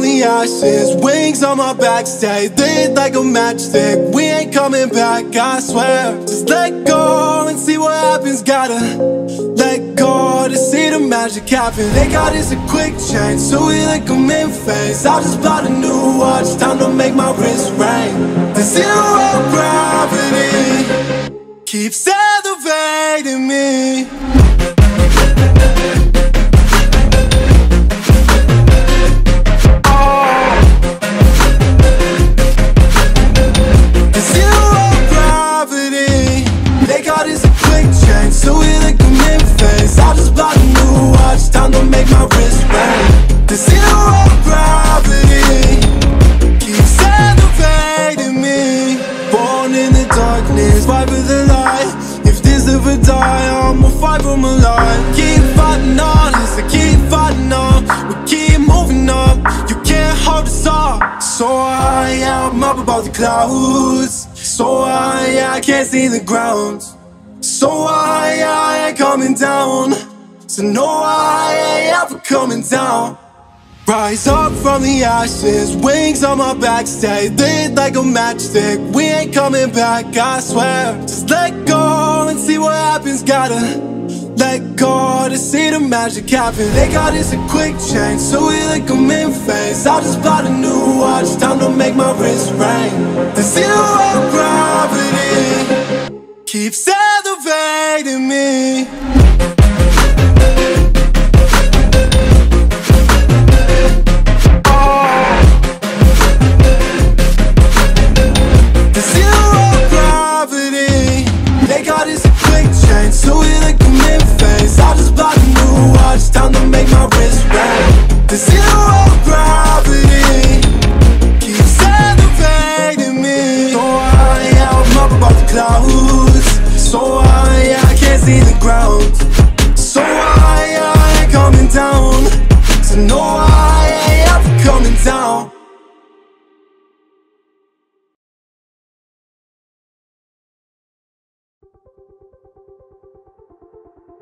from the ashes, wings on my back, stay lit like a matchstick. We ain't coming back, I swear. Just let go and see what happens. Gotta let go to see the magic happen. They got us a quick change, so we like them in phase. I just bought a new watch, time to make my wrist ring. The zero gravity keeps elevating me. Clouds So high I can't see the ground So high I ain't coming down So no I ain't ever coming down Rise up from the ashes, wings on my back, stay lit like a matchstick. We ain't coming back, I swear. Just let go and see what happens. Gotta let go to see the magic happen. They got us a quick change, so we like them in phase. I just bought a new watch, time to make my wrist ring. The zero gravity keeps elevating me.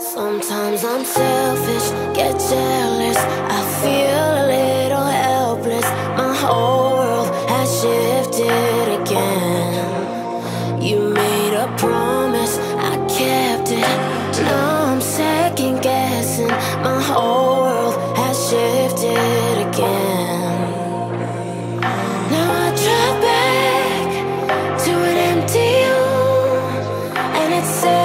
Sometimes I'm selfish, get jealous. it's